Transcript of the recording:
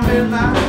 midnight.